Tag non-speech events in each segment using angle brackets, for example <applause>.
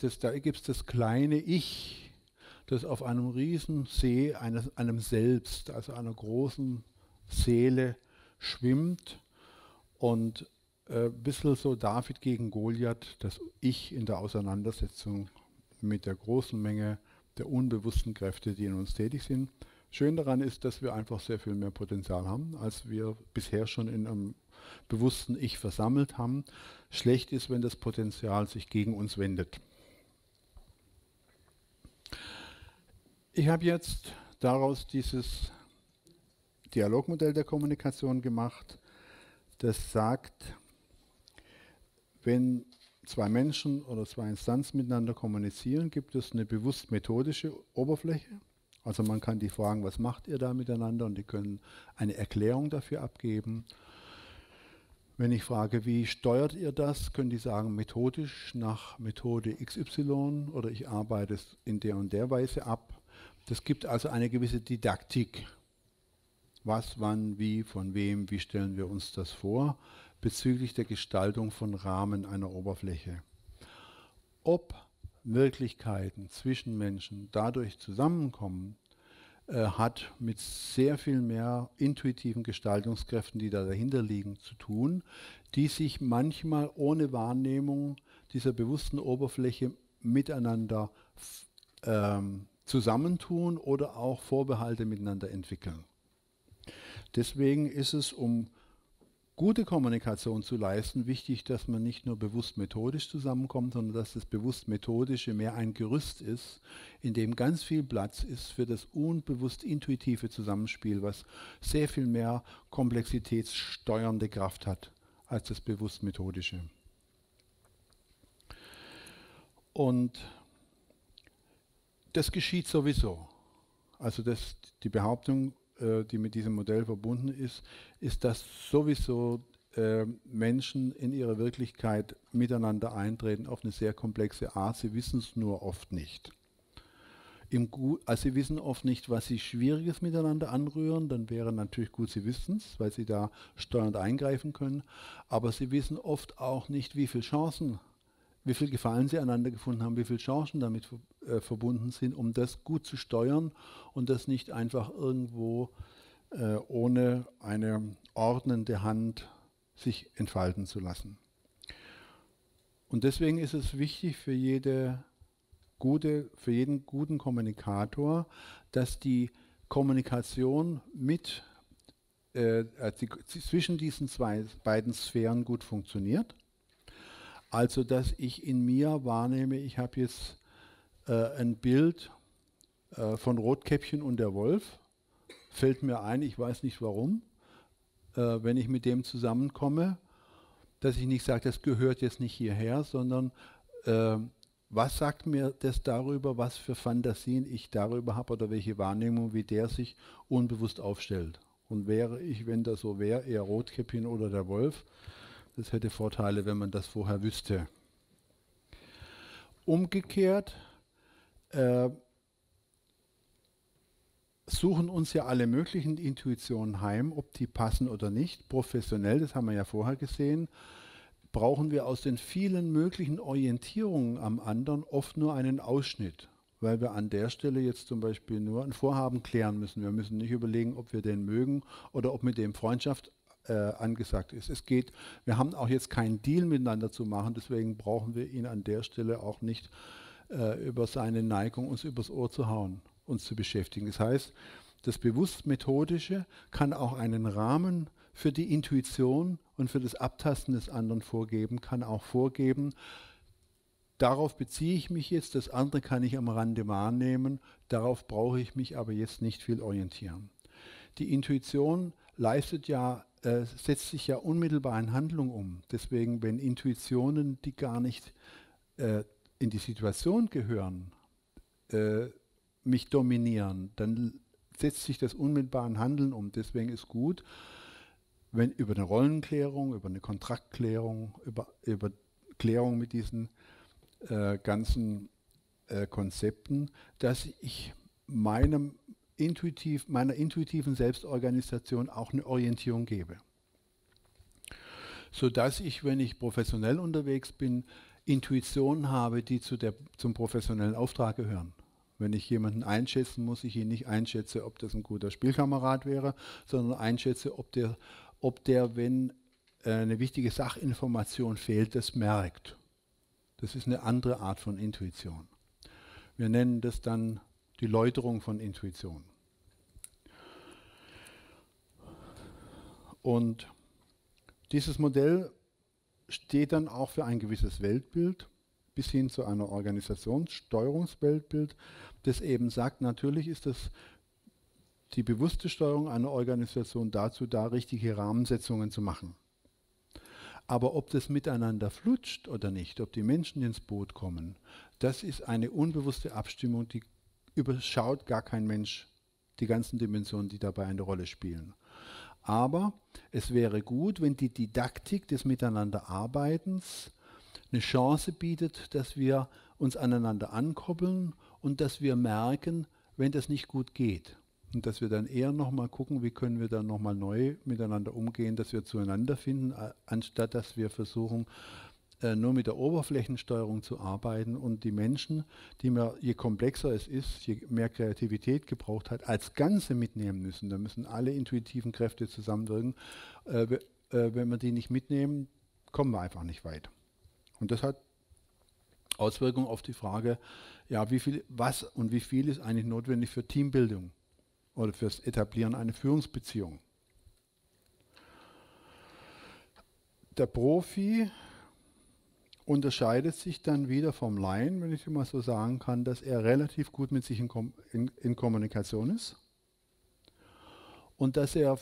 das, da gibt es das kleine Ich, das auf einem riesen See, eines, einem Selbst, also einer großen Seele schwimmt und ein äh, bisschen so David gegen Goliath, das Ich in der Auseinandersetzung mit der großen Menge der unbewussten Kräfte, die in uns tätig sind. Schön daran ist, dass wir einfach sehr viel mehr Potenzial haben, als wir bisher schon in einem bewussten Ich versammelt haben. Schlecht ist, wenn das Potenzial sich gegen uns wendet. Ich habe jetzt daraus dieses Dialogmodell der Kommunikation gemacht, das sagt, wenn zwei Menschen oder zwei Instanzen miteinander kommunizieren, gibt es eine bewusst methodische Oberfläche. Also man kann die fragen, was macht ihr da miteinander und die können eine Erklärung dafür abgeben. Wenn ich frage, wie steuert ihr das, können die sagen, methodisch nach Methode XY oder ich arbeite es in der und der Weise ab. Das gibt also eine gewisse Didaktik. Was, wann, wie, von wem, wie stellen wir uns das vor bezüglich der Gestaltung von Rahmen einer Oberfläche. Ob Wirklichkeiten zwischen Menschen dadurch zusammenkommen, äh, hat mit sehr viel mehr intuitiven Gestaltungskräften, die da dahinter liegen, zu tun, die sich manchmal ohne Wahrnehmung dieser bewussten Oberfläche miteinander ähm, zusammentun oder auch Vorbehalte miteinander entwickeln. Deswegen ist es, um gute Kommunikation zu leisten, wichtig, dass man nicht nur bewusst methodisch zusammenkommt, sondern dass das bewusst methodische mehr ein Gerüst ist, in dem ganz viel Platz ist für das unbewusst intuitive Zusammenspiel, was sehr viel mehr komplexitätssteuernde Kraft hat als das bewusst methodische. Und das geschieht sowieso. Also das, die Behauptung, äh, die mit diesem Modell verbunden ist, ist, dass sowieso äh, Menschen in ihrer Wirklichkeit miteinander eintreten auf eine sehr komplexe Art. Sie wissen es nur oft nicht. also sie wissen oft nicht, was sie Schwieriges miteinander anrühren, dann wäre natürlich gut, sie wissen es, weil sie da steuernd eingreifen können, aber sie wissen oft auch nicht, wie viele Chancen wie viel Gefallen sie einander gefunden haben, wie viele Chancen damit äh, verbunden sind, um das gut zu steuern und das nicht einfach irgendwo äh, ohne eine ordnende Hand sich entfalten zu lassen. Und deswegen ist es wichtig für jede gute, für jeden guten Kommunikator, dass die Kommunikation mit äh, also zwischen diesen zwei beiden Sphären gut funktioniert also, dass ich in mir wahrnehme, ich habe jetzt äh, ein Bild äh, von Rotkäppchen und der Wolf, fällt mir ein, ich weiß nicht warum, äh, wenn ich mit dem zusammenkomme, dass ich nicht sage, das gehört jetzt nicht hierher, sondern äh, was sagt mir das darüber, was für Fantasien ich darüber habe oder welche Wahrnehmung, wie der sich unbewusst aufstellt. Und wäre ich, wenn das so wäre, eher Rotkäppchen oder der Wolf, das hätte Vorteile, wenn man das vorher wüsste. Umgekehrt äh, suchen uns ja alle möglichen Intuitionen heim, ob die passen oder nicht. Professionell, das haben wir ja vorher gesehen, brauchen wir aus den vielen möglichen Orientierungen am anderen oft nur einen Ausschnitt, weil wir an der Stelle jetzt zum Beispiel nur ein Vorhaben klären müssen. Wir müssen nicht überlegen, ob wir den mögen oder ob mit dem Freundschaft äh, angesagt ist. Es geht, wir haben auch jetzt keinen Deal miteinander zu machen, deswegen brauchen wir ihn an der Stelle auch nicht äh, über seine Neigung uns übers Ohr zu hauen, uns zu beschäftigen. Das heißt, das bewusst methodische kann auch einen Rahmen für die Intuition und für das Abtasten des anderen vorgeben, kann auch vorgeben, darauf beziehe ich mich jetzt, das andere kann ich am Rande wahrnehmen, darauf brauche ich mich aber jetzt nicht viel orientieren. Die Intuition leistet ja äh, setzt sich ja unmittelbar in Handlung um. Deswegen, wenn Intuitionen, die gar nicht äh, in die Situation gehören, äh, mich dominieren, dann setzt sich das unmittelbar in Handeln um. Deswegen ist gut, wenn über eine Rollenklärung, über eine Kontraktklärung, über, über Klärung mit diesen äh, ganzen äh, Konzepten, dass ich meinem intuitiv, meiner intuitiven Selbstorganisation auch eine Orientierung gebe. Sodass ich, wenn ich professionell unterwegs bin, Intuitionen habe, die zu der, zum professionellen Auftrag gehören. Wenn ich jemanden einschätzen muss, ich ihn nicht einschätze, ob das ein guter Spielkamerad wäre, sondern einschätze, ob der, ob der wenn äh, eine wichtige Sachinformation fehlt, das merkt. Das ist eine andere Art von Intuition. Wir nennen das dann die Läuterung von Intuition. Und dieses Modell steht dann auch für ein gewisses Weltbild bis hin zu einer Organisationssteuerungsweltbild, das eben sagt, natürlich ist das die bewusste Steuerung einer Organisation dazu da, richtige Rahmensetzungen zu machen. Aber ob das miteinander flutscht oder nicht, ob die Menschen ins Boot kommen, das ist eine unbewusste Abstimmung, die überschaut gar kein Mensch die ganzen Dimensionen, die dabei eine Rolle spielen. Aber es wäre gut, wenn die Didaktik des Miteinanderarbeitens eine Chance bietet, dass wir uns aneinander ankoppeln und dass wir merken, wenn das nicht gut geht. Und dass wir dann eher nochmal gucken, wie können wir dann nochmal neu miteinander umgehen, dass wir zueinander finden, anstatt dass wir versuchen, äh, nur mit der Oberflächensteuerung zu arbeiten und die Menschen, die wir, je komplexer es ist, je mehr Kreativität gebraucht hat, als Ganze mitnehmen müssen. Da müssen alle intuitiven Kräfte zusammenwirken. Äh, äh, wenn wir die nicht mitnehmen, kommen wir einfach nicht weit. Und das hat Auswirkungen auf die Frage, ja, wie viel, was und wie viel ist eigentlich notwendig für Teambildung oder fürs Etablieren einer Führungsbeziehung. Der Profi unterscheidet sich dann wieder vom Laien, wenn ich mal so sagen kann, dass er relativ gut mit sich in, Kom in, in Kommunikation ist und dass er,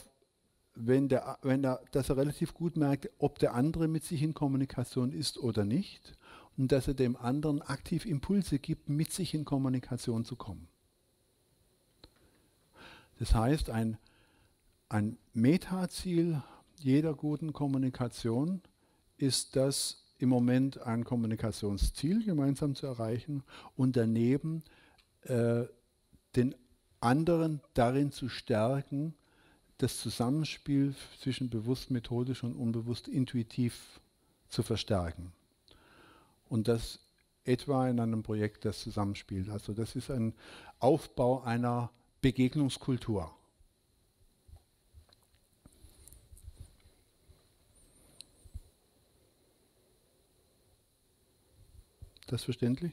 wenn der, wenn er, dass er relativ gut merkt, ob der andere mit sich in Kommunikation ist oder nicht und dass er dem anderen aktiv Impulse gibt, mit sich in Kommunikation zu kommen. Das heißt, ein, ein Metaziel jeder guten Kommunikation ist das, im Moment ein Kommunikationsziel gemeinsam zu erreichen und daneben äh, den anderen darin zu stärken, das Zusammenspiel zwischen bewusst methodisch und unbewusst intuitiv zu verstärken. Und das etwa in einem Projekt, das zusammenspielt. Also das ist ein Aufbau einer Begegnungskultur. Das verständlich?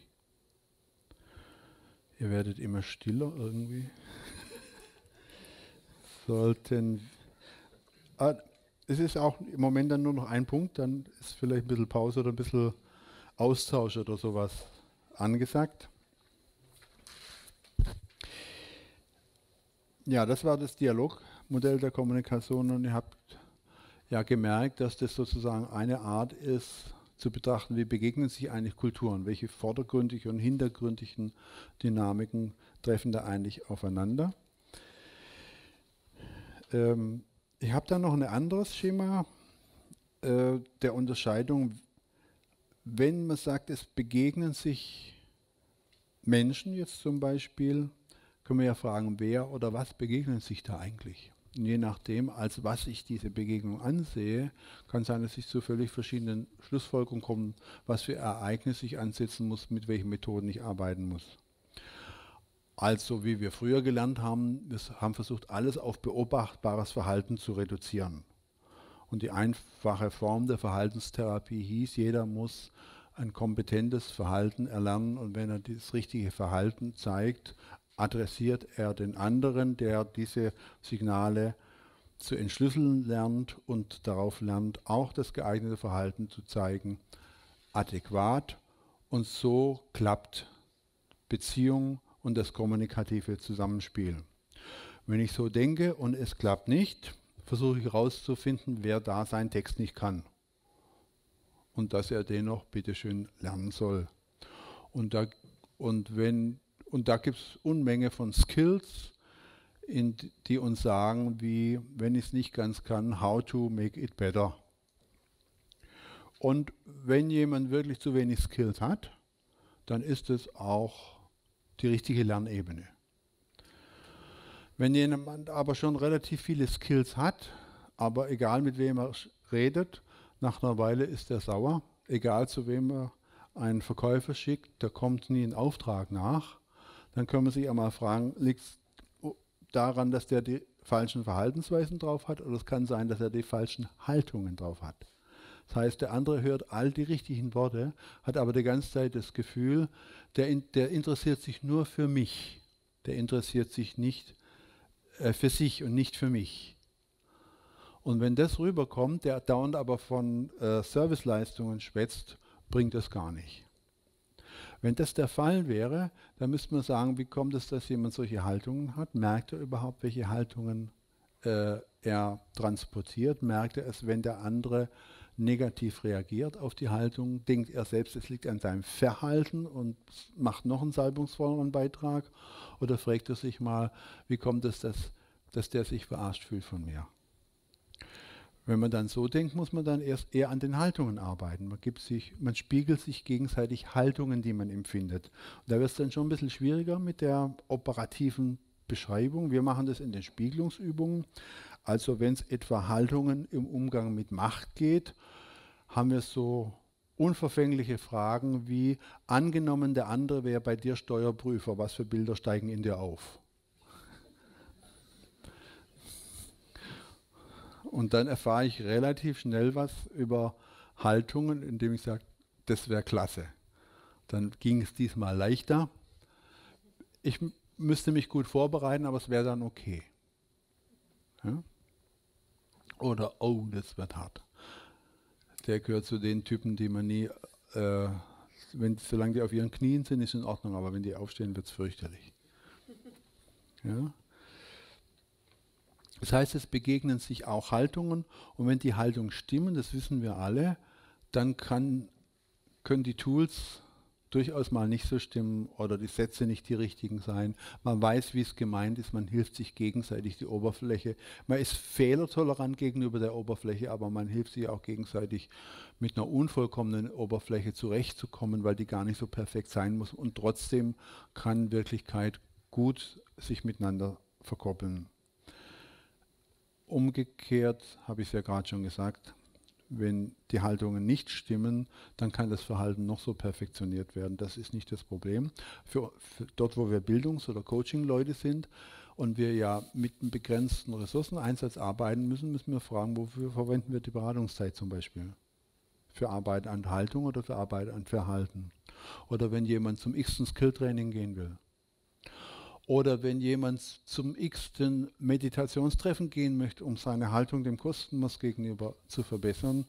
Ihr werdet immer stiller irgendwie. <laughs> Sollten. Ah, es ist auch im Moment dann nur noch ein Punkt, dann ist vielleicht ein bisschen Pause oder ein bisschen Austausch oder sowas angesagt. Ja, das war das Dialogmodell der Kommunikation und ihr habt ja gemerkt, dass das sozusagen eine Art ist, zu betrachten, wie begegnen sich eigentlich Kulturen, welche vordergründigen und hintergründigen Dynamiken treffen da eigentlich aufeinander. Ähm, ich habe da noch ein anderes Schema äh, der Unterscheidung, wenn man sagt, es begegnen sich Menschen jetzt zum Beispiel, können wir ja fragen, wer oder was begegnen sich da eigentlich? Je nachdem, als was ich diese Begegnung ansehe, kann sein, dass ich zu völlig verschiedenen Schlussfolgerungen komme, was für Ereignisse ich ansetzen muss, mit welchen Methoden ich arbeiten muss. Also wie wir früher gelernt haben, wir haben versucht, alles auf beobachtbares Verhalten zu reduzieren. Und die einfache Form der Verhaltenstherapie hieß, jeder muss ein kompetentes Verhalten erlernen und wenn er das richtige Verhalten zeigt, adressiert er den anderen, der diese Signale zu entschlüsseln lernt und darauf lernt, auch das geeignete Verhalten zu zeigen, adäquat. Und so klappt Beziehung und das kommunikative Zusammenspiel. Wenn ich so denke und es klappt nicht, versuche ich herauszufinden, wer da seinen Text nicht kann. Und dass er dennoch bitteschön lernen soll. Und, da, und wenn und da gibt es Unmenge von Skills, in, die uns sagen, wie, wenn ich es nicht ganz kann, how to make it better. Und wenn jemand wirklich zu wenig Skills hat, dann ist es auch die richtige Lernebene. Wenn jemand aber schon relativ viele Skills hat, aber egal mit wem er redet, nach einer Weile ist er sauer, egal zu wem er einen Verkäufer schickt, der kommt nie in Auftrag nach, dann können wir sich einmal fragen, liegt es daran, dass der die falschen Verhaltensweisen drauf hat oder es kann sein, dass er die falschen Haltungen drauf hat. Das heißt, der andere hört all die richtigen Worte, hat aber die ganze Zeit das Gefühl, der, der interessiert sich nur für mich. Der interessiert sich nicht äh, für sich und nicht für mich. Und wenn das rüberkommt, der dauernd aber von äh, Serviceleistungen schwätzt, bringt das gar nicht. Wenn das der Fall wäre, dann müsste man sagen, wie kommt es, dass jemand solche Haltungen hat? Merkt er überhaupt, welche Haltungen äh, er transportiert? Merkt er es, wenn der andere negativ reagiert auf die Haltung? Denkt er selbst, es liegt an seinem Verhalten und macht noch einen salbungsvolleren Beitrag? Oder fragt er sich mal, wie kommt es, dass, dass der sich verarscht fühlt von mir? Wenn man dann so denkt, muss man dann erst eher an den Haltungen arbeiten. Man, gibt sich, man spiegelt sich gegenseitig Haltungen, die man empfindet. Und da wird es dann schon ein bisschen schwieriger mit der operativen Beschreibung. Wir machen das in den Spiegelungsübungen. Also wenn es etwa Haltungen im Umgang mit Macht geht, haben wir so unverfängliche Fragen wie angenommen, der andere wäre bei dir Steuerprüfer, was für Bilder steigen in dir auf? Und dann erfahre ich relativ schnell was über Haltungen, indem ich sage, das wäre klasse. Dann ging es diesmal leichter. Ich müsste mich gut vorbereiten, aber es wäre dann okay. Ja? Oder, oh, das wird hart. Der gehört zu den Typen, die man nie, äh, wenn, solange die auf ihren Knien sind, ist in Ordnung, aber wenn die aufstehen, wird es fürchterlich. Ja? Das heißt, es begegnen sich auch Haltungen und wenn die Haltungen stimmen, das wissen wir alle, dann kann, können die Tools durchaus mal nicht so stimmen oder die Sätze nicht die richtigen sein. Man weiß, wie es gemeint ist, man hilft sich gegenseitig die Oberfläche. Man ist fehlertolerant gegenüber der Oberfläche, aber man hilft sich auch gegenseitig mit einer unvollkommenen Oberfläche zurechtzukommen, weil die gar nicht so perfekt sein muss. Und trotzdem kann Wirklichkeit gut sich miteinander verkoppeln. Umgekehrt habe ich es ja gerade schon gesagt, wenn die Haltungen nicht stimmen, dann kann das Verhalten noch so perfektioniert werden. Das ist nicht das Problem. Für, für dort, wo wir Bildungs- oder Coaching-Leute sind und wir ja mit einem begrenzten Ressourceneinsatz arbeiten müssen, müssen wir fragen, wofür verwenden wir die Beratungszeit zum Beispiel? Für Arbeit an Haltung oder für Arbeit an Verhalten? Oder wenn jemand zum x-ten Skill-Training gehen will, oder wenn jemand zum x-ten Meditationstreffen gehen möchte, um seine Haltung dem Kostenmaß gegenüber zu verbessern,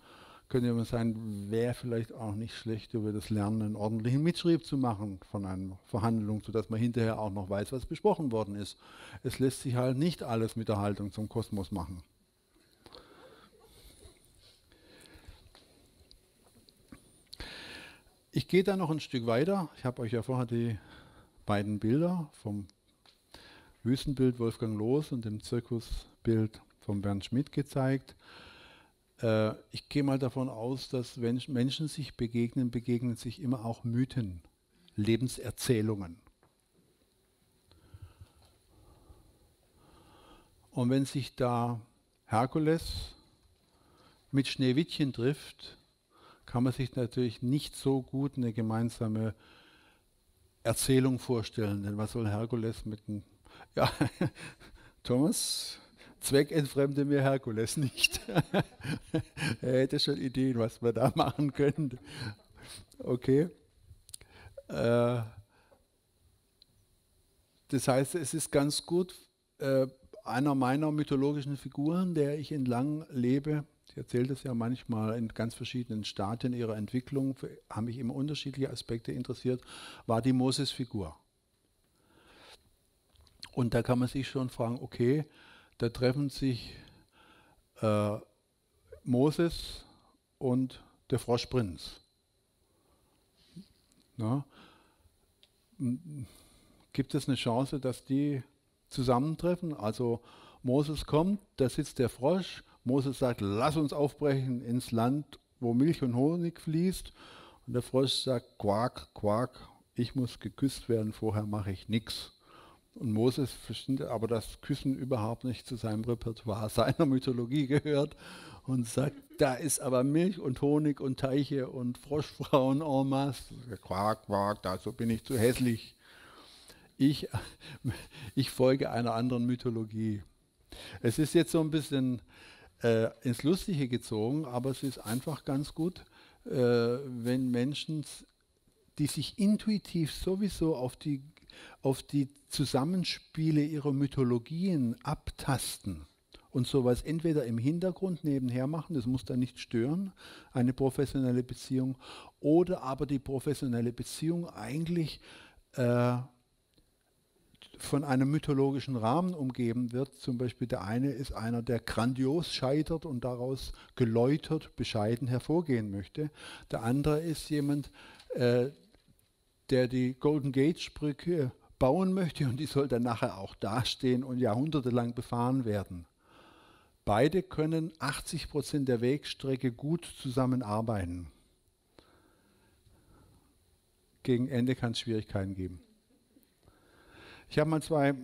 könnte man sagen, wäre vielleicht auch nicht schlecht, über das Lernen einen ordentlichen Mitschrieb zu machen von einer Verhandlung, sodass man hinterher auch noch weiß, was besprochen worden ist. Es lässt sich halt nicht alles mit der Haltung zum Kosmos machen. Ich gehe da noch ein Stück weiter. Ich habe euch ja vorher die beiden Bilder vom Wüstenbild Wolfgang Loos und dem Zirkusbild von Bernd Schmidt gezeigt. Äh, ich gehe mal davon aus, dass wenn Menschen sich begegnen, begegnen sich immer auch Mythen, Lebenserzählungen. Und wenn sich da Herkules mit Schneewittchen trifft, kann man sich natürlich nicht so gut eine gemeinsame Erzählung vorstellen. Denn was soll Herkules mit einem ja, <laughs> Thomas, zweckentfremde mir Herkules nicht. <laughs> er hätte schon Ideen, was man da machen könnte. Okay. Äh, das heißt, es ist ganz gut, äh, einer meiner mythologischen Figuren, der ich entlang lebe, ich erzähle das ja manchmal in ganz verschiedenen Stadien ihrer Entwicklung, haben mich immer unterschiedliche Aspekte interessiert, war die Moses-Figur. Und da kann man sich schon fragen, okay, da treffen sich äh, Moses und der Froschprinz. Na, gibt es eine Chance, dass die zusammentreffen? Also Moses kommt, da sitzt der Frosch, Moses sagt, lass uns aufbrechen ins Land, wo Milch und Honig fließt. Und der Frosch sagt, Quak, Quak, ich muss geküsst werden, vorher mache ich nichts. Und Moses versteht aber das Küssen überhaupt nicht zu seinem Repertoire seiner Mythologie gehört und sagt, da ist aber Milch und Honig und Teiche und Froschfrauen en masse. Quark, quark, dazu bin ich zu hässlich. Ich, <laughs> ich folge einer anderen Mythologie. Es ist jetzt so ein bisschen äh, ins Lustige gezogen, aber es ist einfach ganz gut, äh, wenn Menschen, die sich intuitiv sowieso auf die, auf die Zusammenspiele ihrer Mythologien abtasten und sowas entweder im Hintergrund nebenher machen, das muss dann nicht stören, eine professionelle Beziehung, oder aber die professionelle Beziehung eigentlich äh, von einem mythologischen Rahmen umgeben wird. Zum Beispiel der eine ist einer, der grandios scheitert und daraus geläutert, bescheiden hervorgehen möchte. Der andere ist jemand, äh, der die Golden Gate Brücke bauen möchte und die soll dann nachher auch dastehen und jahrhundertelang befahren werden. Beide können 80 Prozent der Wegstrecke gut zusammenarbeiten. Gegen Ende kann es Schwierigkeiten geben. Ich habe mal zwei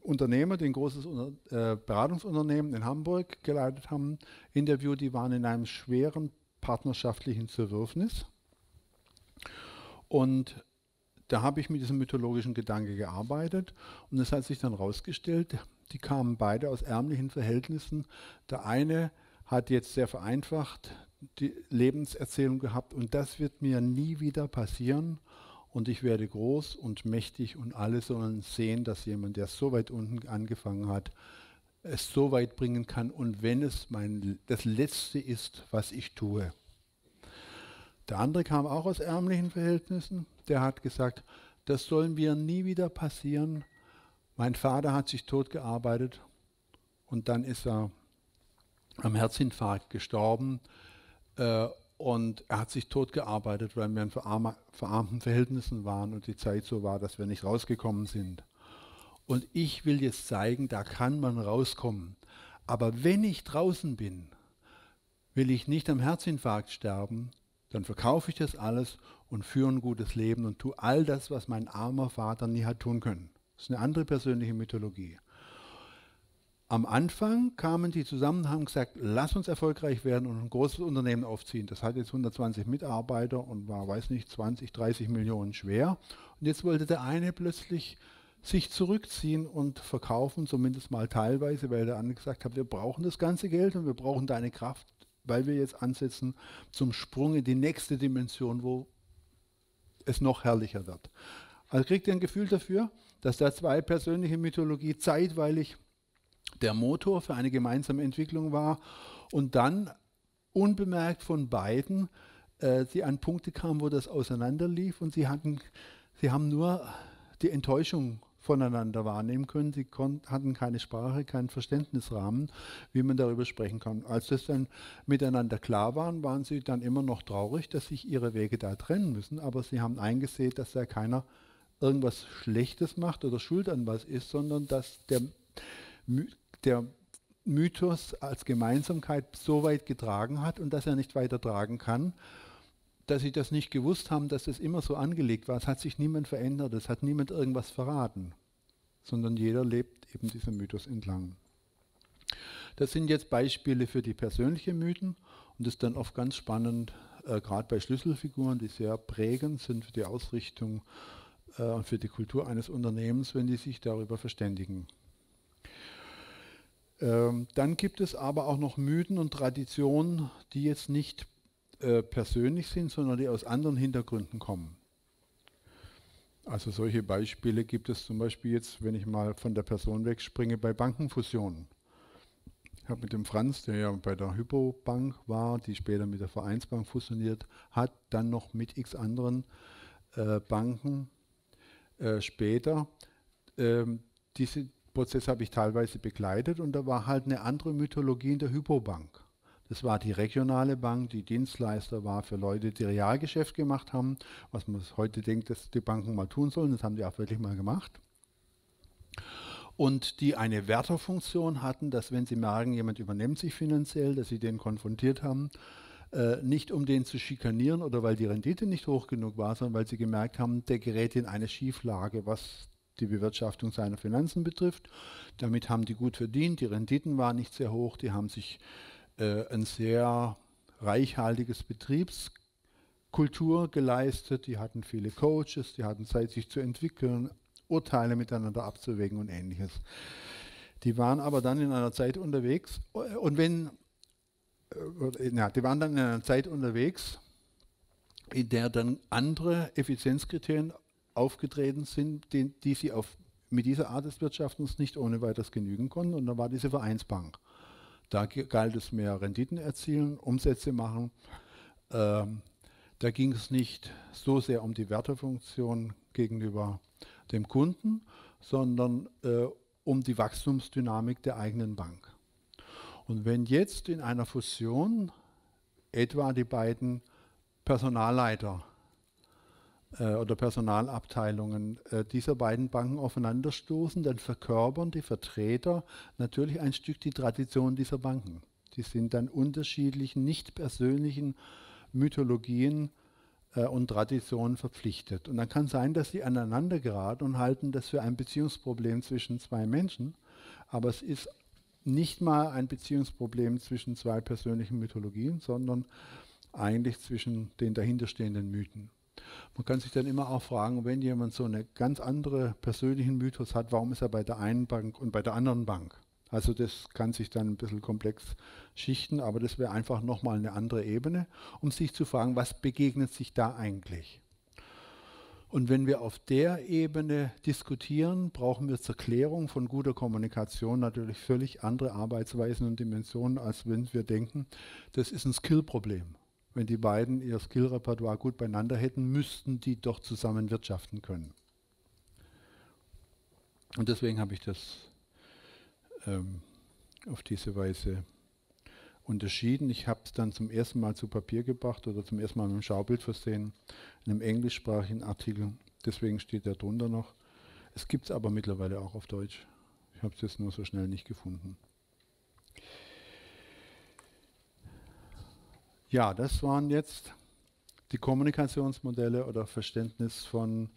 Unternehmer, die ein großes äh, Beratungsunternehmen in Hamburg geleitet haben, interviewt. Die waren in einem schweren partnerschaftlichen Zerwürfnis. Und da habe ich mit diesem mythologischen Gedanke gearbeitet. Und es hat sich dann herausgestellt, die kamen beide aus ärmlichen Verhältnissen. Der eine hat jetzt sehr vereinfacht die Lebenserzählung gehabt und das wird mir nie wieder passieren und ich werde groß und mächtig und alle sollen sehen, dass jemand, der so weit unten angefangen hat, es so weit bringen kann und wenn es mein, das Letzte ist, was ich tue. Der andere kam auch aus ärmlichen Verhältnissen, der hat gesagt, das sollen wir nie wieder passieren. Mein Vater hat sich tot gearbeitet und dann ist er am Herzinfarkt gestorben. Äh, und er hat sich tot gearbeitet, weil wir in verarmten Verhältnissen waren und die Zeit so war, dass wir nicht rausgekommen sind. Und ich will jetzt zeigen, da kann man rauskommen. Aber wenn ich draußen bin, will ich nicht am Herzinfarkt sterben, dann verkaufe ich das alles und führe ein gutes Leben und tue all das, was mein armer Vater nie hat tun können. Das ist eine andere persönliche Mythologie. Am Anfang kamen die zusammen und haben gesagt, lass uns erfolgreich werden und ein großes Unternehmen aufziehen. Das hat jetzt 120 Mitarbeiter und war, weiß nicht, 20, 30 Millionen schwer. Und jetzt wollte der eine plötzlich sich zurückziehen und verkaufen, zumindest mal teilweise, weil der andere gesagt hat, wir brauchen das ganze Geld und wir brauchen deine Kraft, weil wir jetzt ansetzen zum Sprung in die nächste Dimension, wo es noch herrlicher wird. Also kriegt ihr ein Gefühl dafür, dass da zwei persönliche Mythologie zeitweilig der Motor für eine gemeinsame Entwicklung war und dann unbemerkt von beiden äh, sie an Punkte kamen, wo das auseinanderlief und sie hatten, sie haben nur die Enttäuschung voneinander wahrnehmen können. Sie hatten keine Sprache, keinen Verständnisrahmen, wie man darüber sprechen kann. Als das dann miteinander klar waren, waren sie dann immer noch traurig, dass sich ihre Wege da trennen müssen, aber sie haben eingesehen, dass da keiner irgendwas Schlechtes macht oder schuld an was ist, sondern dass der der Mythos als Gemeinsamkeit so weit getragen hat und dass er nicht weiter tragen kann, dass sie das nicht gewusst haben, dass das immer so angelegt war. Es hat sich niemand verändert, es hat niemand irgendwas verraten, sondern jeder lebt eben diesem Mythos entlang. Das sind jetzt Beispiele für die persönlichen Mythen und ist dann oft ganz spannend, äh, gerade bei Schlüsselfiguren, die sehr prägend sind für die Ausrichtung äh, und für die Kultur eines Unternehmens, wenn die sich darüber verständigen. Ähm, dann gibt es aber auch noch Mythen und Traditionen, die jetzt nicht äh, persönlich sind, sondern die aus anderen Hintergründen kommen. Also solche Beispiele gibt es zum Beispiel jetzt, wenn ich mal von der Person wegspringe, bei Bankenfusionen. Ich habe mit dem Franz, der ja bei der Hypobank war, die später mit der Vereinsbank fusioniert hat, dann noch mit x anderen äh, Banken äh, später. Ähm, diese Prozess habe ich teilweise begleitet und da war halt eine andere Mythologie in der Hypobank. Das war die regionale Bank, die Dienstleister war für Leute, die Realgeschäft gemacht haben, was man heute denkt, dass die Banken mal tun sollen, das haben die auch wirklich mal gemacht. Und die eine Wärterfunktion hatten, dass wenn sie merken, jemand übernimmt sich finanziell, dass sie den konfrontiert haben, äh, nicht um den zu schikanieren oder weil die Rendite nicht hoch genug war, sondern weil sie gemerkt haben, der gerät in eine Schieflage, was die Bewirtschaftung seiner Finanzen betrifft. Damit haben die gut verdient, die Renditen waren nicht sehr hoch, die haben sich äh, ein sehr reichhaltiges Betriebskultur geleistet. Die hatten viele Coaches, die hatten Zeit, sich zu entwickeln, Urteile miteinander abzuwägen und ähnliches. Die waren aber dann in einer Zeit unterwegs und wenn, äh, die waren dann in einer Zeit unterwegs, in der dann andere Effizienzkriterien aufgetreten sind, die, die sie auf, mit dieser Art des Wirtschaftens nicht ohne weiteres genügen konnten. Und da war diese Vereinsbank. Da galt es mehr Renditen erzielen, Umsätze machen. Ähm, da ging es nicht so sehr um die Wertefunktion gegenüber dem Kunden, sondern äh, um die Wachstumsdynamik der eigenen Bank. Und wenn jetzt in einer Fusion etwa die beiden Personalleiter oder Personalabteilungen äh, dieser beiden Banken aufeinanderstoßen, dann verkörpern die Vertreter natürlich ein Stück die Tradition dieser Banken. Die sind dann unterschiedlichen, nicht persönlichen Mythologien äh, und Traditionen verpflichtet. Und dann kann sein, dass sie aneinander geraten und halten das für ein Beziehungsproblem zwischen zwei Menschen, aber es ist nicht mal ein Beziehungsproblem zwischen zwei persönlichen Mythologien, sondern eigentlich zwischen den dahinterstehenden Mythen. Man kann sich dann immer auch fragen, wenn jemand so eine ganz andere persönlichen Mythos hat, warum ist er bei der einen Bank und bei der anderen Bank? Also das kann sich dann ein bisschen komplex schichten, aber das wäre einfach nochmal eine andere Ebene, um sich zu fragen, was begegnet sich da eigentlich? Und wenn wir auf der Ebene diskutieren, brauchen wir zur Klärung von guter Kommunikation natürlich völlig andere Arbeitsweisen und Dimensionen, als wenn wir denken, das ist ein Skillproblem. Wenn die beiden ihr Skillrepertoire gut beieinander hätten, müssten die doch zusammen wirtschaften können. Und deswegen habe ich das ähm, auf diese Weise unterschieden. Ich habe es dann zum ersten Mal zu Papier gebracht oder zum ersten Mal mit einem Schaubild versehen, in einem englischsprachigen Artikel. Deswegen steht der drunter noch. Es gibt es aber mittlerweile auch auf Deutsch. Ich habe es jetzt nur so schnell nicht gefunden. Ja, das waren jetzt die Kommunikationsmodelle oder Verständnis von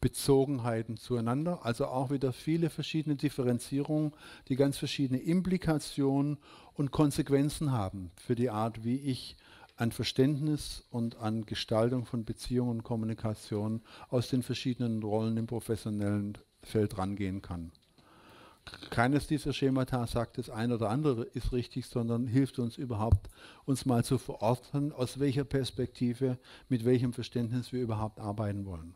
Bezogenheiten zueinander, also auch wieder viele verschiedene Differenzierungen, die ganz verschiedene Implikationen und Konsequenzen haben für die Art, wie ich an Verständnis und an Gestaltung von Beziehungen und Kommunikation aus den verschiedenen Rollen im professionellen Feld rangehen kann keines dieser Schemata sagt, das eine oder andere ist richtig, sondern hilft uns überhaupt, uns mal zu verorten, aus welcher Perspektive, mit welchem Verständnis wir überhaupt arbeiten wollen.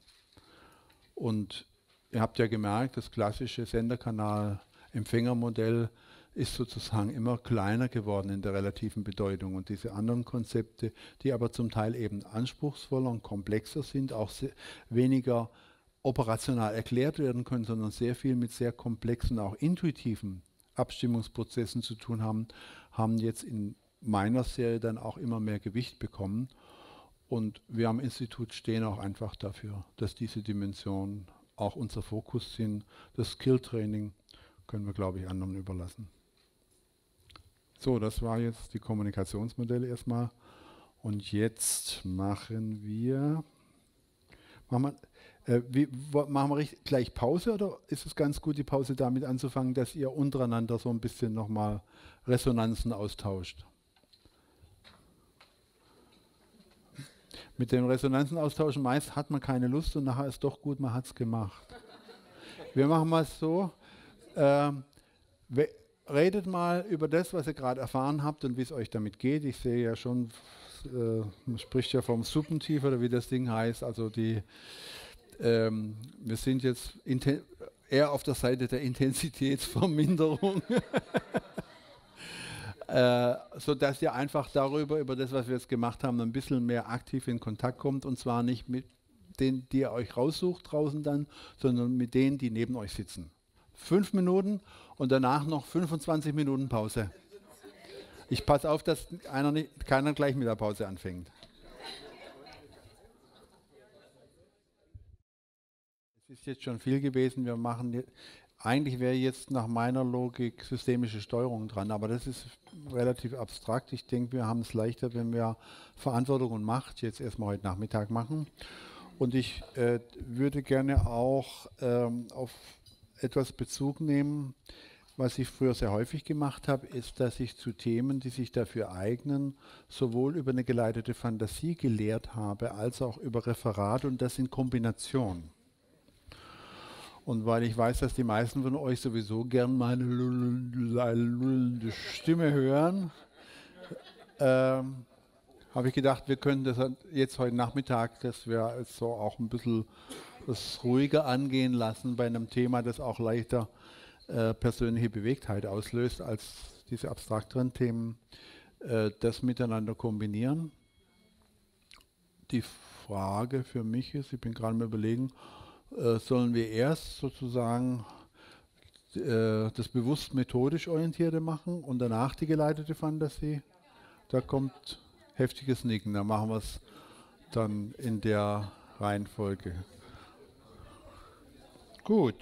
Und ihr habt ja gemerkt, das klassische Senderkanal-Empfängermodell ist sozusagen immer kleiner geworden in der relativen Bedeutung. Und diese anderen Konzepte, die aber zum Teil eben anspruchsvoller und komplexer sind, auch weniger operational erklärt werden können, sondern sehr viel mit sehr komplexen, auch intuitiven Abstimmungsprozessen zu tun haben, haben jetzt in meiner Serie dann auch immer mehr Gewicht bekommen. Und wir am Institut stehen auch einfach dafür, dass diese Dimensionen auch unser Fokus sind. Das Skill-Training können wir, glaube ich, anderen überlassen. So, das war jetzt die Kommunikationsmodelle erstmal. Und jetzt machen wir, machen wir äh, wie, machen wir gleich Pause oder ist es ganz gut, die Pause damit anzufangen, dass ihr untereinander so ein bisschen nochmal Resonanzen austauscht? Mit dem Resonanzen austauschen meist hat man keine Lust und nachher ist doch gut, man hat es gemacht. Wir machen mal so, äh, redet mal über das, was ihr gerade erfahren habt und wie es euch damit geht. Ich sehe ja schon, äh, man spricht ja vom Suppentief oder wie das Ding heißt, also die ähm, wir sind jetzt eher auf der Seite der Intensitätsverminderung. <laughs> äh, sodass ihr einfach darüber, über das, was wir jetzt gemacht haben, ein bisschen mehr aktiv in Kontakt kommt und zwar nicht mit denen, die ihr euch raussucht draußen dann, sondern mit denen, die neben euch sitzen. Fünf Minuten und danach noch 25 Minuten Pause. Ich passe auf, dass einer nicht, keiner gleich mit der Pause anfängt. Es ist jetzt schon viel gewesen. Wir machen eigentlich wäre jetzt nach meiner Logik systemische Steuerung dran, aber das ist relativ abstrakt. Ich denke, wir haben es leichter, wenn wir Verantwortung und Macht jetzt erstmal heute Nachmittag machen. Und ich äh, würde gerne auch ähm, auf etwas Bezug nehmen, was ich früher sehr häufig gemacht habe, ist, dass ich zu Themen, die sich dafür eignen, sowohl über eine geleitete Fantasie gelehrt habe, als auch über Referat und das in Kombination. Und weil ich weiß, dass die meisten von euch sowieso gern meine Stimme hören, ähm, habe ich gedacht, wir können das jetzt heute Nachmittag, dass wir so auch ein bisschen das ruhiger angehen lassen bei einem Thema, das auch leichter äh, persönliche Bewegtheit auslöst als diese abstrakteren Themen, äh, das miteinander kombinieren. Die Frage für mich ist, ich bin gerade mal überlegen, äh, sollen wir erst sozusagen äh, das bewusst methodisch orientierte machen und danach die geleitete Fantasie? Da kommt heftiges Nicken, da machen wir es dann in der Reihenfolge. Gut.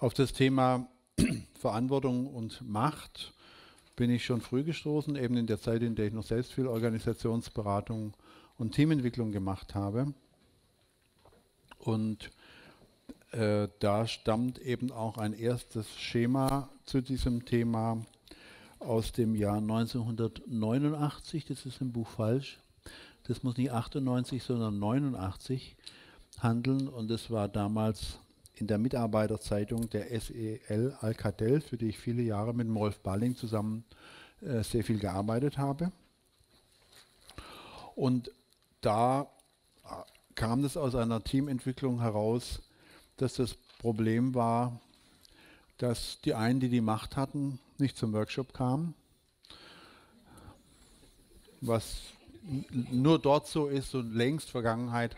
Auf das Thema <clears throat> Verantwortung und Macht bin ich schon früh gestoßen, eben in der Zeit, in der ich noch selbst viel Organisationsberatung und Teamentwicklung gemacht habe. Und äh, da stammt eben auch ein erstes Schema zu diesem Thema aus dem Jahr 1989. Das ist im Buch falsch. Das muss nicht 98, sondern 89 handeln. Und das war damals in der Mitarbeiterzeitung der SEL Alcatel, für die ich viele Jahre mit Rolf Balling zusammen äh, sehr viel gearbeitet habe. Und da äh, kam es aus einer Teamentwicklung heraus, dass das Problem war, dass die einen, die die Macht hatten, nicht zum Workshop kamen, was nur dort so ist und längst Vergangenheit.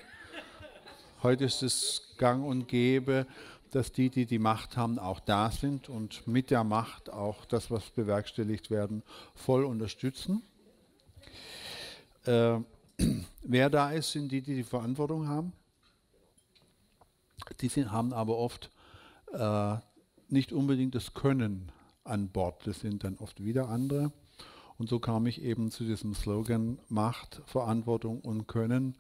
Heute ist es gang und gäbe, dass die, die die Macht haben, auch da sind und mit der Macht auch das, was bewerkstelligt werden, voll unterstützen. Äh, <clears throat> wer da ist, sind die, die die Verantwortung haben. Die sind, haben aber oft äh, nicht unbedingt das Können an Bord. Das sind dann oft wieder andere. Und so kam ich eben zu diesem Slogan Macht, Verantwortung und Können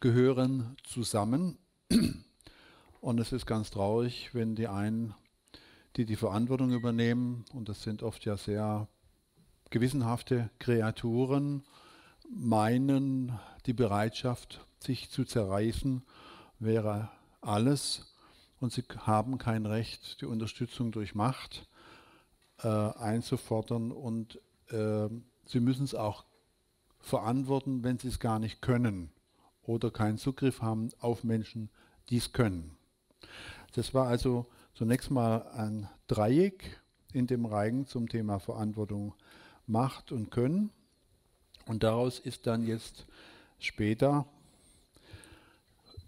gehören zusammen. Und es ist ganz traurig, wenn die einen, die die Verantwortung übernehmen, und das sind oft ja sehr gewissenhafte Kreaturen, meinen, die Bereitschaft, sich zu zerreißen, wäre alles. Und sie haben kein Recht, die Unterstützung durch Macht äh, einzufordern. Und äh, sie müssen es auch verantworten, wenn sie es gar nicht können oder keinen Zugriff haben auf Menschen, die es können. Das war also zunächst mal ein Dreieck in dem Reigen zum Thema Verantwortung, Macht und Können. Und daraus ist dann jetzt später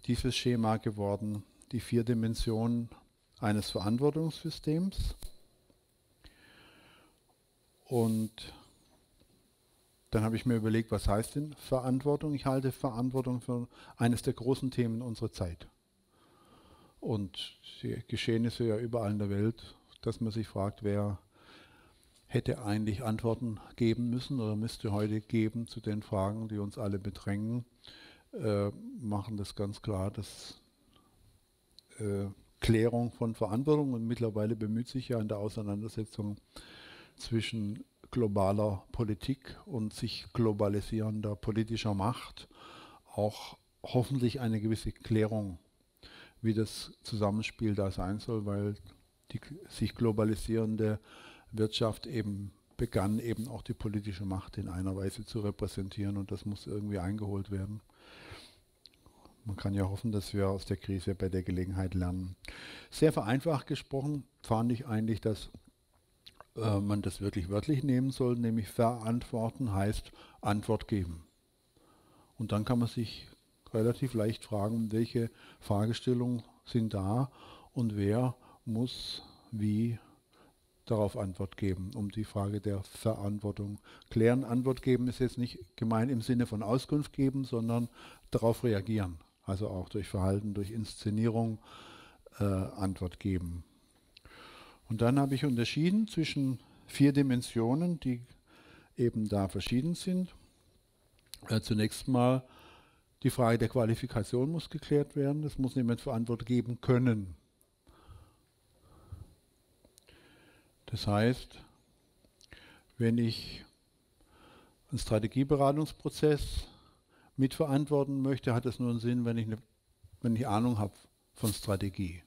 dieses Schema geworden, die vier Dimensionen eines Verantwortungssystems. Und dann habe ich mir überlegt, was heißt denn Verantwortung? Ich halte Verantwortung für eines der großen Themen unserer Zeit. Und die Geschehnisse ja überall in der Welt, dass man sich fragt, wer hätte eigentlich Antworten geben müssen oder müsste heute geben zu den Fragen, die uns alle bedrängen, äh, machen das ganz klar, dass äh, Klärung von Verantwortung und mittlerweile bemüht sich ja in der Auseinandersetzung zwischen globaler Politik und sich globalisierender politischer Macht auch hoffentlich eine gewisse Klärung wie das Zusammenspiel da sein soll, weil die sich globalisierende Wirtschaft eben begann, eben auch die politische Macht in einer Weise zu repräsentieren und das muss irgendwie eingeholt werden. Man kann ja hoffen, dass wir aus der Krise bei der Gelegenheit lernen. Sehr vereinfacht gesprochen fand ich eigentlich, dass äh, man das wirklich wörtlich nehmen soll, nämlich verantworten heißt Antwort geben. Und dann kann man sich relativ leicht fragen, welche Fragestellungen sind da und wer muss wie darauf Antwort geben, um die Frage der Verantwortung klären. Antwort geben ist jetzt nicht gemein im Sinne von Auskunft geben, sondern darauf reagieren. Also auch durch Verhalten, durch Inszenierung äh, Antwort geben. Und dann habe ich unterschieden zwischen vier Dimensionen, die eben da verschieden sind. Zunächst mal die Frage der Qualifikation muss geklärt werden. Das muss jemand für geben können. Das heißt, wenn ich einen Strategieberatungsprozess mitverantworten möchte, hat das nur einen Sinn, wenn ich, eine, wenn ich Ahnung habe von Strategie.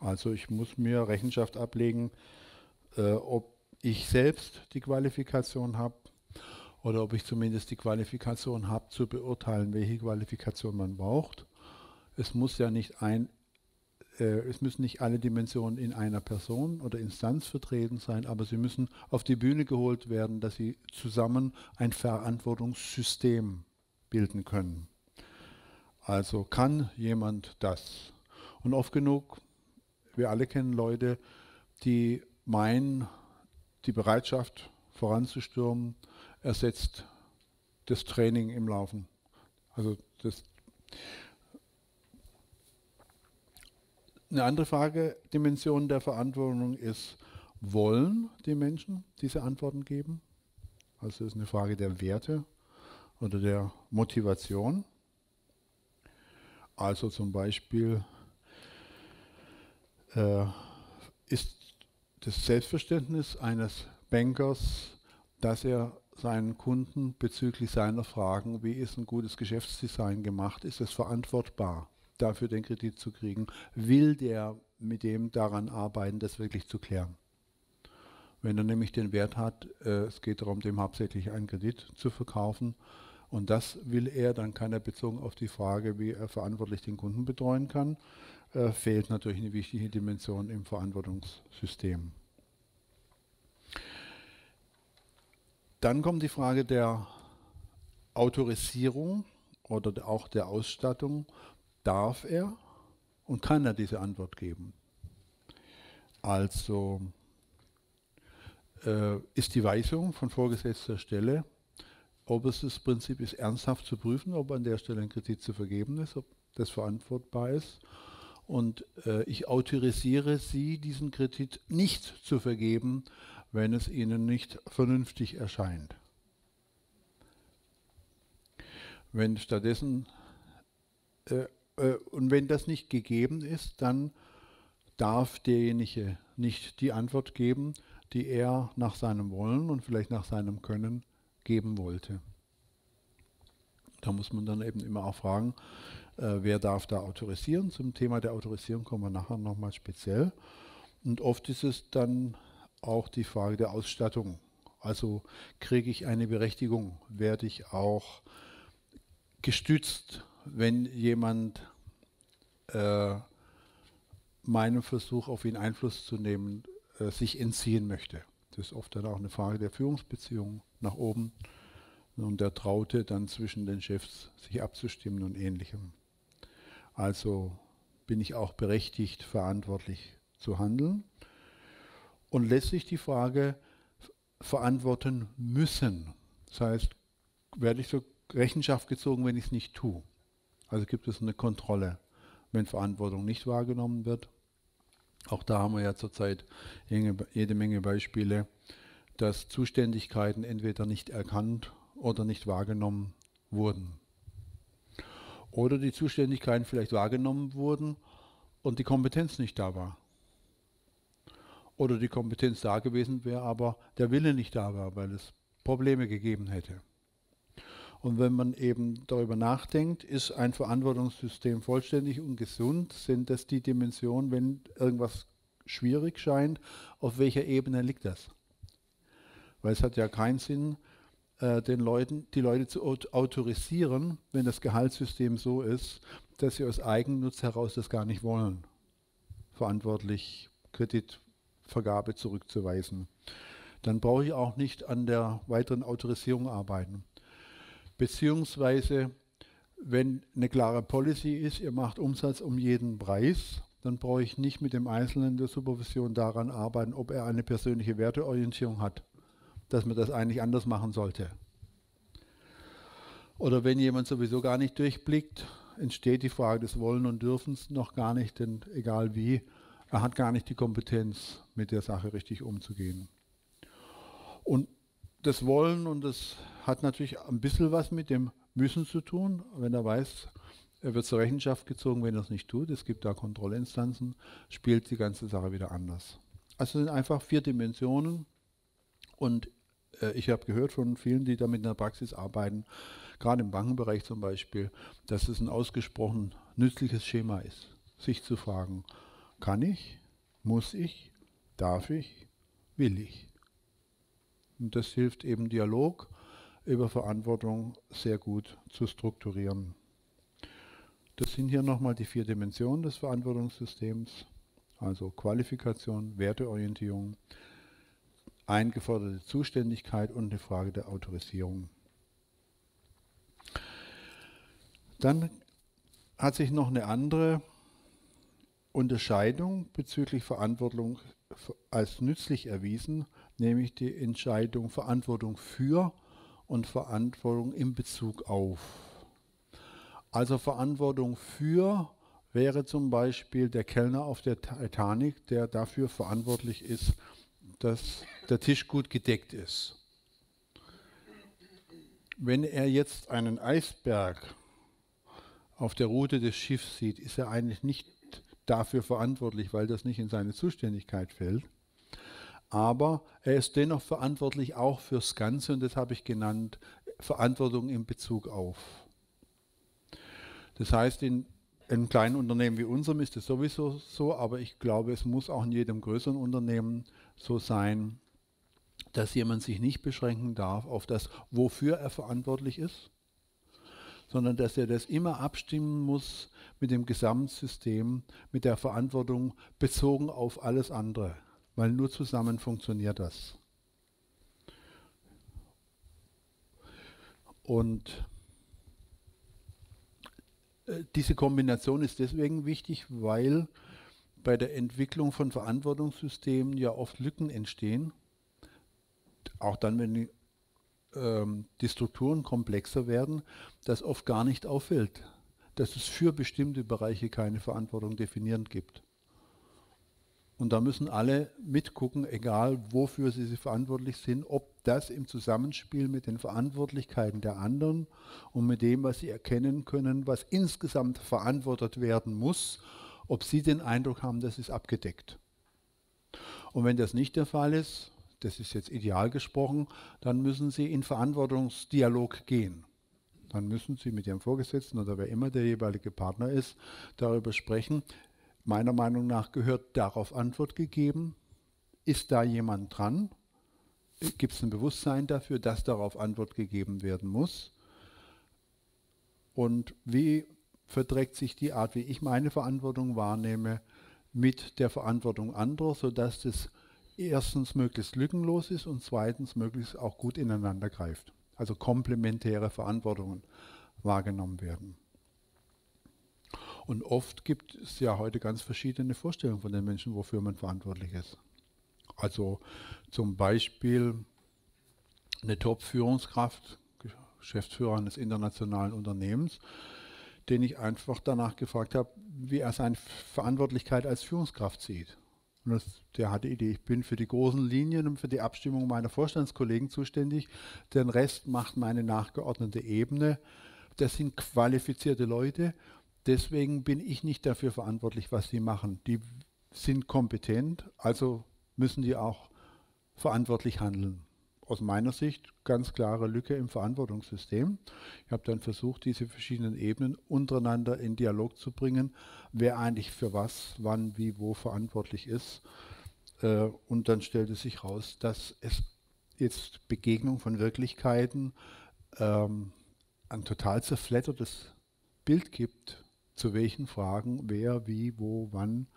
Also ich muss mir Rechenschaft ablegen, äh, ob ich selbst die Qualifikation habe oder ob ich zumindest die Qualifikation habe, zu beurteilen, welche Qualifikation man braucht. Es muss ja nicht ein, äh, es müssen nicht alle Dimensionen in einer Person oder Instanz vertreten sein, aber sie müssen auf die Bühne geholt werden, dass sie zusammen ein Verantwortungssystem bilden können. Also kann jemand das? Und oft genug, wir alle kennen Leute, die meinen, die Bereitschaft voranzustürmen ersetzt das Training im Laufen. Also das eine andere Frage, Dimension der Verantwortung ist, wollen die Menschen diese Antworten geben? Also das ist eine Frage der Werte oder der Motivation. Also zum Beispiel äh, ist das Selbstverständnis eines Bankers, dass er seinen Kunden bezüglich seiner Fragen, wie ist ein gutes Geschäftsdesign gemacht, ist es verantwortbar, dafür den Kredit zu kriegen? Will der mit dem daran arbeiten, das wirklich zu klären? Wenn er nämlich den Wert hat, äh, es geht darum, dem hauptsächlich einen Kredit zu verkaufen, und das will er, dann kann er bezogen auf die Frage, wie er verantwortlich den Kunden betreuen kann, äh, fehlt natürlich eine wichtige Dimension im Verantwortungssystem. Dann kommt die Frage der Autorisierung oder auch der Ausstattung. Darf er und kann er diese Antwort geben? Also äh, ist die Weisung von vorgesetzter Stelle, ob es das Prinzip ist, ernsthaft zu prüfen, ob an der Stelle ein Kredit zu vergeben ist, ob das verantwortbar ist. Und äh, ich autorisiere Sie, diesen Kredit nicht zu vergeben, wenn es ihnen nicht vernünftig erscheint. Wenn stattdessen äh, äh, und wenn das nicht gegeben ist, dann darf derjenige nicht die Antwort geben, die er nach seinem Wollen und vielleicht nach seinem Können geben wollte. Da muss man dann eben immer auch fragen, äh, wer darf da autorisieren. Zum Thema der Autorisierung kommen wir nachher nochmal speziell. Und oft ist es dann auch die Frage der Ausstattung. Also kriege ich eine Berechtigung, werde ich auch gestützt, wenn jemand äh, meinem Versuch, auf ihn Einfluss zu nehmen, äh, sich entziehen möchte. Das ist oft dann auch eine Frage der Führungsbeziehung nach oben und der Traute dann zwischen den Chefs sich abzustimmen und ähnlichem. Also bin ich auch berechtigt, verantwortlich zu handeln und letztlich die Frage verantworten müssen. Das heißt, werde ich zur Rechenschaft gezogen, wenn ich es nicht tue. Also gibt es eine Kontrolle, wenn Verantwortung nicht wahrgenommen wird. Auch da haben wir ja zurzeit jede Menge Beispiele, dass Zuständigkeiten entweder nicht erkannt oder nicht wahrgenommen wurden. Oder die Zuständigkeiten vielleicht wahrgenommen wurden und die Kompetenz nicht da war oder die Kompetenz da gewesen wäre, aber der Wille nicht da war, weil es Probleme gegeben hätte. Und wenn man eben darüber nachdenkt, ist ein Verantwortungssystem vollständig und gesund, sind das die Dimensionen, wenn irgendwas schwierig scheint, auf welcher Ebene liegt das? Weil es hat ja keinen Sinn, äh, den Leuten, die Leute zu autorisieren, wenn das Gehaltssystem so ist, dass sie aus Eigennutz heraus das gar nicht wollen. Verantwortlich Kredit Vergabe zurückzuweisen. Dann brauche ich auch nicht an der weiteren Autorisierung arbeiten. Beziehungsweise, wenn eine klare Policy ist, ihr macht Umsatz um jeden Preis, dann brauche ich nicht mit dem Einzelnen der Supervision daran arbeiten, ob er eine persönliche Werteorientierung hat, dass man das eigentlich anders machen sollte. Oder wenn jemand sowieso gar nicht durchblickt, entsteht die Frage des Wollen und Dürfens noch gar nicht, denn egal wie, er hat gar nicht die Kompetenz, mit der Sache richtig umzugehen. Und das Wollen und das hat natürlich ein bisschen was mit dem Müssen zu tun, wenn er weiß, er wird zur Rechenschaft gezogen, wenn er es nicht tut. Es gibt da Kontrollinstanzen, spielt die ganze Sache wieder anders. Also sind einfach vier Dimensionen und ich habe gehört von vielen, die damit in der Praxis arbeiten, gerade im Bankenbereich zum Beispiel, dass es ein ausgesprochen nützliches Schema ist, sich zu fragen, kann ich, muss ich, darf ich, will ich. Und das hilft eben Dialog über Verantwortung sehr gut zu strukturieren. Das sind hier nochmal die vier Dimensionen des Verantwortungssystems, also Qualifikation, Werteorientierung, eingeforderte Zuständigkeit und eine Frage der Autorisierung. Dann hat sich noch eine andere Unterscheidung bezüglich Verantwortung als nützlich erwiesen, nämlich die Entscheidung Verantwortung für und Verantwortung in Bezug auf. Also Verantwortung für wäre zum Beispiel der Kellner auf der Titanic, der dafür verantwortlich ist, dass der Tisch gut gedeckt ist. Wenn er jetzt einen Eisberg auf der Route des Schiffs sieht, ist er eigentlich nicht dafür verantwortlich, weil das nicht in seine Zuständigkeit fällt. Aber er ist dennoch verantwortlich auch fürs Ganze und das habe ich genannt, Verantwortung in Bezug auf. Das heißt, in einem kleinen Unternehmen wie unserem ist es sowieso so, aber ich glaube, es muss auch in jedem größeren Unternehmen so sein, dass jemand sich nicht beschränken darf auf das, wofür er verantwortlich ist, sondern dass er das immer abstimmen muss mit dem Gesamtsystem, mit der Verantwortung bezogen auf alles andere, weil nur zusammen funktioniert das. Und äh, diese Kombination ist deswegen wichtig, weil bei der Entwicklung von Verantwortungssystemen ja oft Lücken entstehen. Auch dann, wenn die, ähm, die Strukturen komplexer werden, das oft gar nicht auffällt, dass es für bestimmte Bereiche keine Verantwortung definierend gibt. Und da müssen alle mitgucken, egal wofür sie, sie verantwortlich sind, ob das im Zusammenspiel mit den Verantwortlichkeiten der anderen und mit dem, was sie erkennen können, was insgesamt verantwortet werden muss, ob sie den Eindruck haben, das ist abgedeckt. Und wenn das nicht der Fall ist, das ist jetzt ideal gesprochen, dann müssen Sie in Verantwortungsdialog gehen. Dann müssen Sie mit Ihrem Vorgesetzten oder wer immer der jeweilige Partner ist, darüber sprechen. Meiner Meinung nach gehört darauf Antwort gegeben. Ist da jemand dran? Gibt es ein Bewusstsein dafür, dass darauf Antwort gegeben werden muss? Und wie verträgt sich die Art, wie ich meine Verantwortung wahrnehme, mit der Verantwortung anderer, sodass das erstens möglichst lückenlos ist und zweitens möglichst auch gut ineinander greift. Also komplementäre Verantwortungen wahrgenommen werden. Und oft gibt es ja heute ganz verschiedene Vorstellungen von den Menschen, wofür man verantwortlich ist. Also zum Beispiel eine Top-Führungskraft, Geschäftsführer eines internationalen Unternehmens, den ich einfach danach gefragt habe, wie er seine Verantwortlichkeit als Führungskraft sieht. Und das, der hatte Idee, ich bin für die großen Linien und für die Abstimmung meiner Vorstandskollegen zuständig. Den Rest macht meine nachgeordnete Ebene. Das sind qualifizierte Leute. Deswegen bin ich nicht dafür verantwortlich, was sie machen. Die sind kompetent, also müssen die auch verantwortlich handeln aus meiner Sicht ganz klare Lücke im Verantwortungssystem. Ich habe dann versucht, diese verschiedenen Ebenen untereinander in Dialog zu bringen, wer eigentlich für was, wann, wie, wo verantwortlich ist. Äh, und dann stellte sich heraus, dass es jetzt Begegnung von Wirklichkeiten ähm, ein total zerfleddertes Bild gibt, zu welchen Fragen wer, wie, wo, wann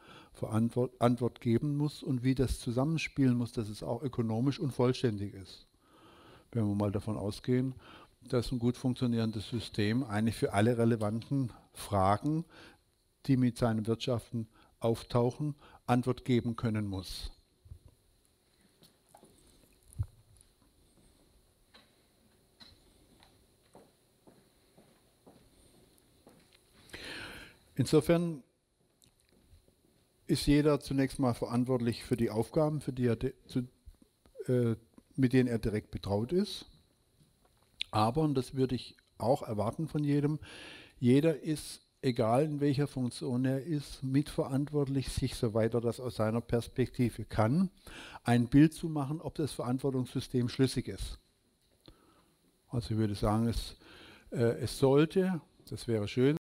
Antwort geben muss und wie das zusammenspielen muss, dass es auch ökonomisch und vollständig ist. Wenn wir mal davon ausgehen, dass ein gut funktionierendes System eigentlich für alle relevanten Fragen, die mit seinen Wirtschaften auftauchen, Antwort geben können muss. Insofern ist jeder zunächst mal verantwortlich für die Aufgaben, für die er zu, äh, mit denen er direkt betraut ist. Aber, und das würde ich auch erwarten von jedem, jeder ist, egal in welcher Funktion er ist, mitverantwortlich, sich, soweit er das aus seiner Perspektive kann, ein Bild zu machen, ob das Verantwortungssystem schlüssig ist. Also ich würde sagen, es, äh, es sollte, das wäre schön,